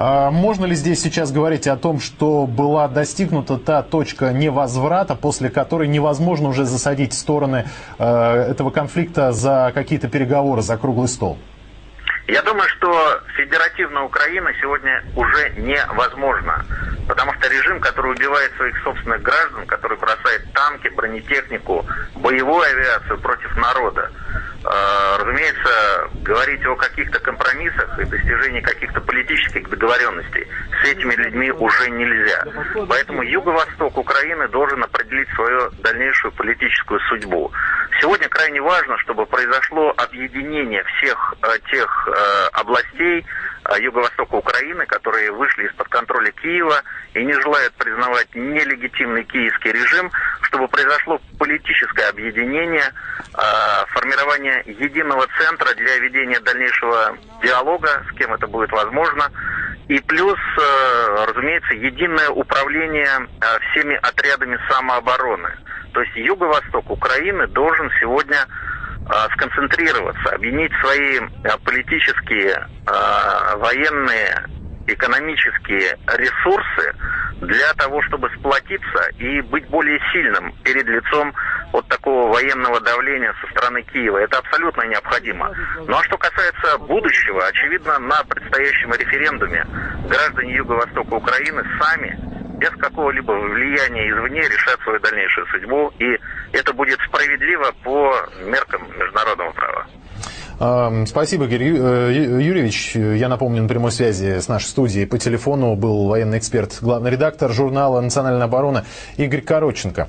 А можно ли здесь сейчас говорить о том, что была достигнута та точка невозврата, после которой невозможно уже засадить стороны э, этого конфликта за какие-то переговоры, за круглый стол? Я думаю, что федеративная Украина сегодня уже невозможна, потому что режим, который убивает своих собственных граждан, который бросает танки, бронетехнику, боевую авиацию против народа, э, разумеется, говорить о каких-то компромиссах и достижении каких-то политических договоренностей с этими людьми уже нельзя. Поэтому юго-восток Украины должен определить свою дальнейшую политическую судьбу. Сегодня крайне важно, чтобы произошло объединение всех э, тех э, областей э, юго-востока Украины, которые вышли из-под контроля Киева и не желают признавать нелегитимный киевский режим, чтобы произошло политическое объединение, э, формирование единого центра для ведения дальнейшего диалога, с кем это будет возможно, и плюс, э, разумеется, единое управление э, всеми отрядами самообороны. То есть юго-восток Украины должен сегодня э, сконцентрироваться, объединить свои политические, военные, экономические ресурсы для того, чтобы сплотиться и быть более сильным перед лицом вот такого военного давления со стороны Киева. Это абсолютно необходимо. Ну а что касается будущего, очевидно, на предстоящем референдуме граждане Юго-Востока Украины сами без какого-либо влияния извне решат свою дальнейшую судьбу, и это будет справедливо по меркам международного права. Спасибо, Игорь э, Юрьевич. Я напомню, на прямой связи с нашей студией по телефону был военный эксперт, главный редактор журнала «Национальная оборона» Игорь Короченко.